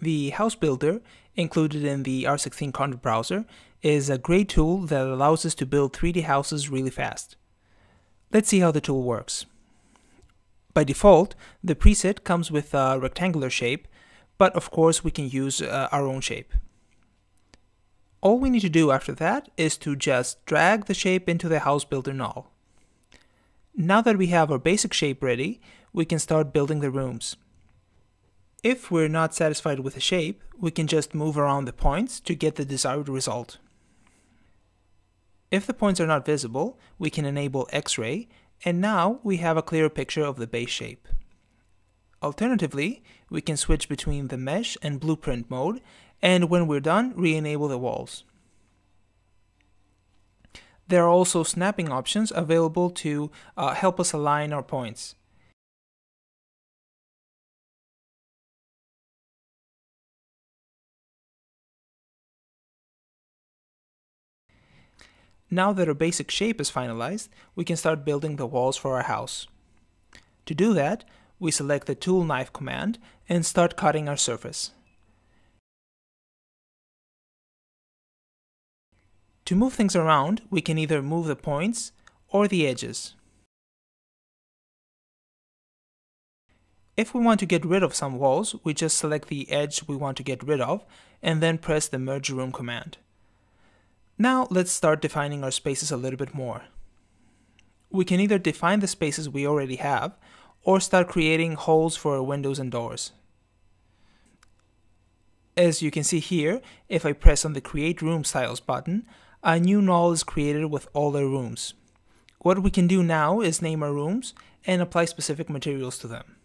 The House Builder, included in the R16 Content browser, is a great tool that allows us to build 3D houses really fast. Let's see how the tool works. By default, the preset comes with a rectangular shape, but of course we can use uh, our own shape. All we need to do after that is to just drag the shape into the house builder null. Now that we have our basic shape ready, we can start building the rooms. If we're not satisfied with the shape, we can just move around the points to get the desired result. If the points are not visible, we can enable X-ray, and now we have a clearer picture of the base shape. Alternatively, we can switch between the mesh and blueprint mode and when we're done, re-enable the walls. There are also snapping options available to uh, help us align our points. Now that our basic shape is finalized, we can start building the walls for our house. To do that, we select the tool knife command and start cutting our surface. To move things around, we can either move the points or the edges. If we want to get rid of some walls, we just select the edge we want to get rid of and then press the Merge Room command. Now let's start defining our spaces a little bit more. We can either define the spaces we already have or start creating holes for our windows and doors. As you can see here, if I press on the Create Room Styles button, a new null is created with all our rooms. What we can do now is name our rooms and apply specific materials to them.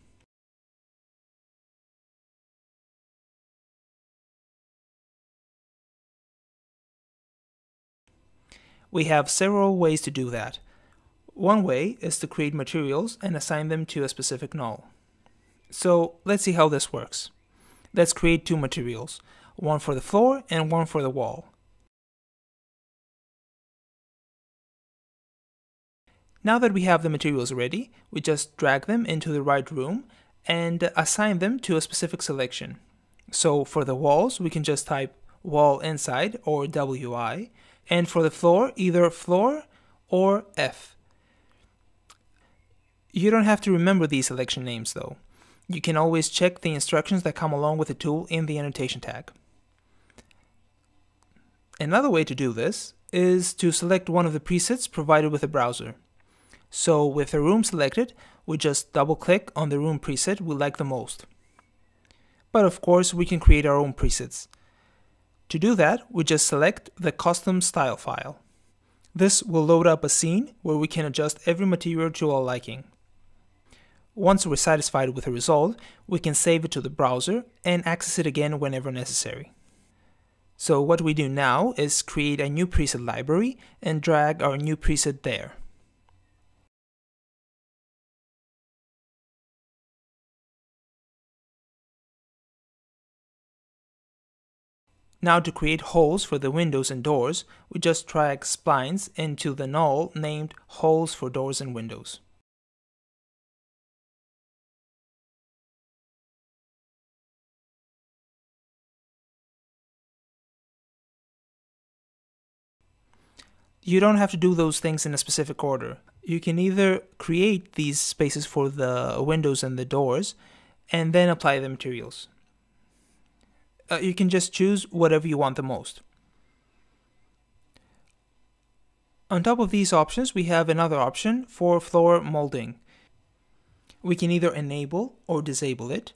We have several ways to do that. One way is to create materials and assign them to a specific null. So let's see how this works. Let's create two materials, one for the floor and one for the wall. Now that we have the materials ready, we just drag them into the right room and assign them to a specific selection. So for the walls, we can just type wall inside or WI, and for the floor, either floor or F. You don't have to remember these selection names though. You can always check the instructions that come along with the tool in the annotation tag. Another way to do this is to select one of the presets provided with the browser. So with the room selected, we just double click on the room preset we like the most. But of course, we can create our own presets. To do that, we just select the custom style file. This will load up a scene where we can adjust every material to our liking. Once we're satisfied with the result, we can save it to the browser and access it again whenever necessary. So what we do now is create a new preset library and drag our new preset there. Now to create holes for the windows and doors, we just drag splines into the null named holes for doors and windows. You don't have to do those things in a specific order. You can either create these spaces for the windows and the doors and then apply the materials uh, you can just choose whatever you want the most. On top of these options, we have another option for floor molding. We can either enable or disable it,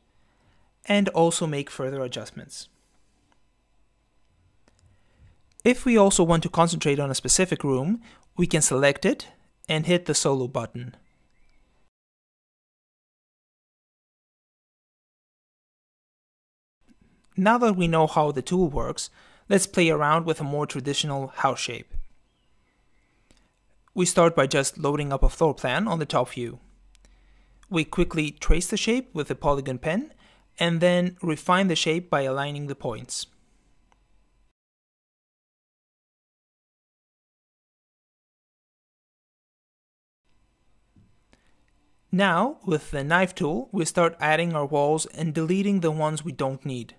and also make further adjustments. If we also want to concentrate on a specific room, we can select it and hit the solo button. Now that we know how the tool works, let's play around with a more traditional house shape. We start by just loading up a floor plan on the top view. We quickly trace the shape with a polygon pen and then refine the shape by aligning the points. Now, with the knife tool, we start adding our walls and deleting the ones we don't need.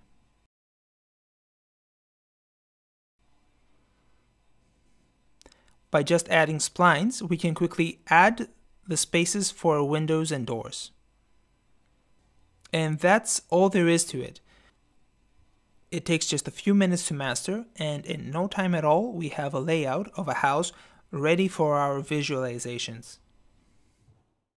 By just adding splines, we can quickly add the spaces for windows and doors. And that's all there is to it. It takes just a few minutes to master, and in no time at all, we have a layout of a house ready for our visualizations.